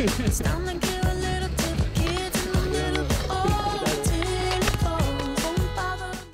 I'm the Kill.